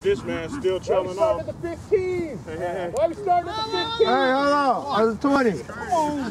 This man still trailing off. Starting at the 15? Why we starting at the 15? Hey, hold on. I was 20. Come on.